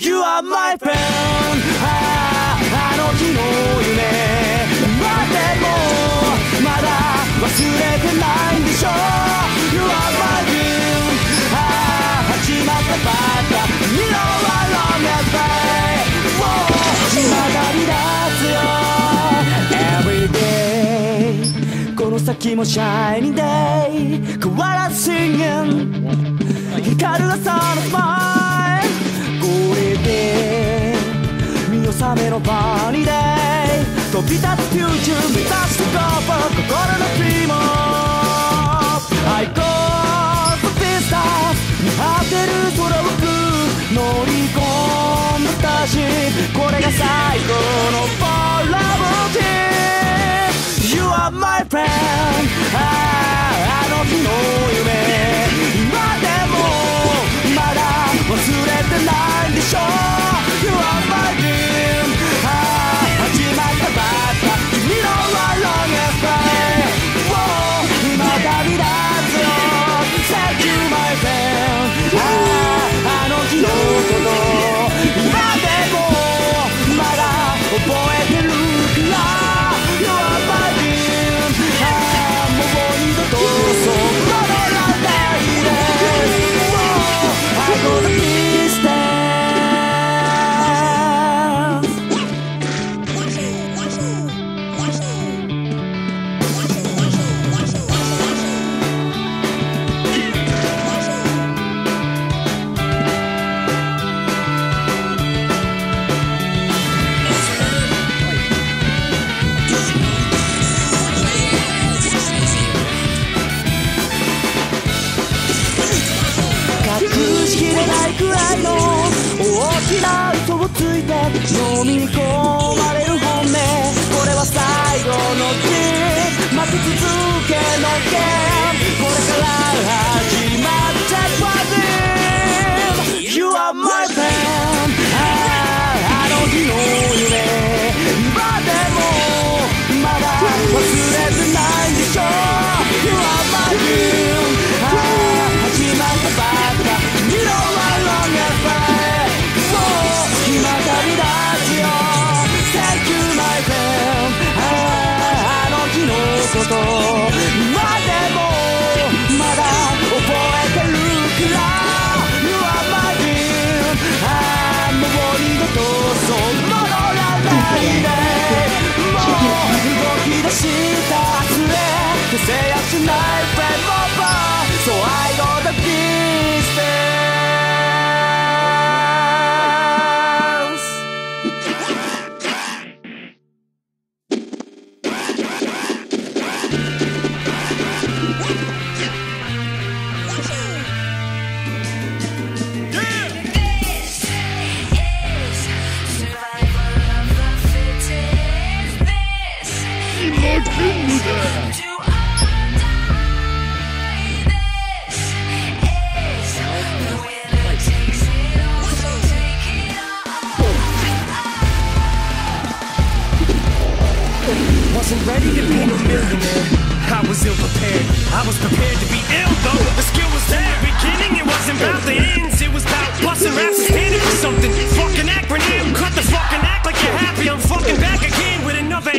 You are my friend ああの日の夢今でもまだ忘れてないんでしょ You are my dream ああ始まったばかり You know I love that way まが離脱よ Everyday この先も Shining Day 変わらず Singing 光る朝 Without the future, without the cover No me importa. Wasn't ready to be a millionaire. I was ill prepared. I was prepared to be ill though. The skill was there. Beginning, it wasn't about the ends. It was about busting raps and standing for something. Fucking acronym. Cut the fucking act like you're happy. I'm fucking back again with another.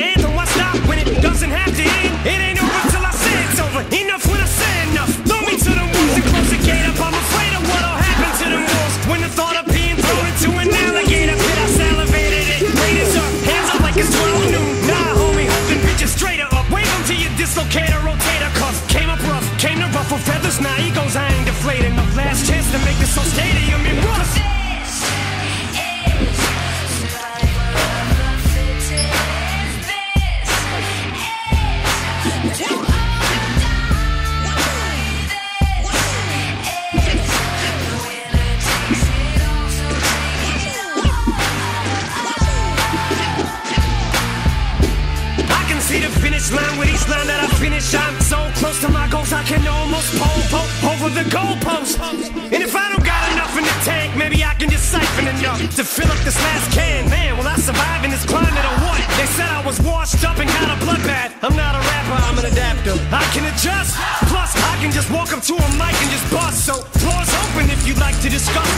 finish line with each line that I finish. I'm so close to my goals, I can almost pole over the goalpost. And if I don't got enough in the tank, maybe I can just siphon enough to fill up this last can. Man, will I survive in this climate or what? They said I was washed up and got a bloodbath. I'm not a rapper, I'm an adapter. I can adjust. Plus, I can just walk up to a mic and just bust. So, floor's open if you'd like to discuss.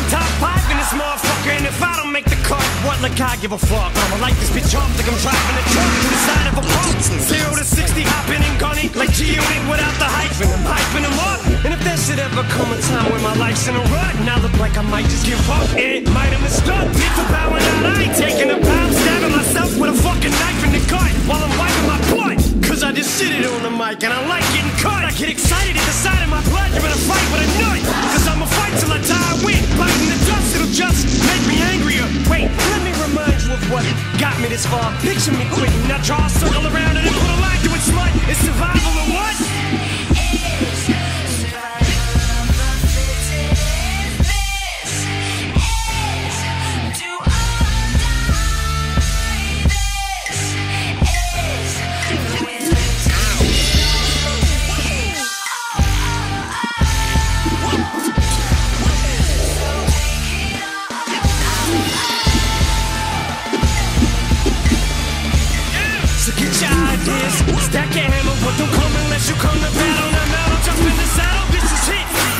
I give a fuck. I'ma light this bitch off like I'm driving a truck to the side of a pump. Zero to 60, hopping and gunning like G-Unit without the hyphen. I'm hyping them up. And if there should ever come a time when my life's in a rut, and I look like I might just give up, it might have mistook me for bowing out. I ain't taking a pound, stabbing myself with a fucking knife in the gut while I'm wiping my butt. Cause I just sit it on the mic and I like getting cut. I get excited Got me this far, picture me quitting. I draw a circle around it.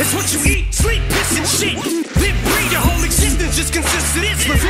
It's what you eat, sleep, piss, and shit. Live, breathe, your whole existence just consists of this.